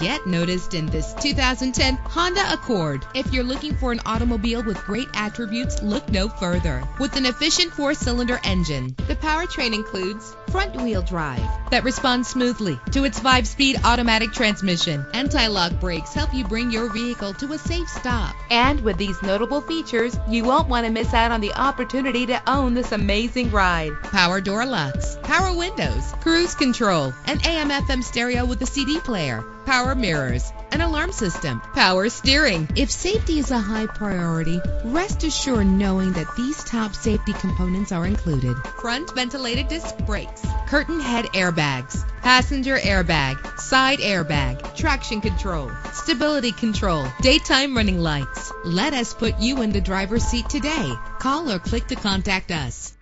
Get noticed in this 2010 Honda Accord. If you're looking for an automobile with great attributes, look no further. With an efficient four-cylinder engine, the powertrain includes front-wheel drive that responds smoothly to its five-speed automatic transmission. Anti-lock brakes help you bring your vehicle to a safe stop. And with these notable features, you won't want to miss out on the opportunity to own this amazing ride. Power door locks, power windows, cruise control, an AM FM stereo with a CD player, power mirrors, an alarm system, power steering. If safety is a high priority, rest assured knowing that these top safety components are included. Front ventilated disc brakes, curtain head airbags, passenger airbag, side airbag, traction control, stability control, daytime running lights. Let us put you in the driver's seat today. Call or click to contact us.